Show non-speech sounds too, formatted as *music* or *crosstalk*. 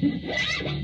Yeah. *laughs*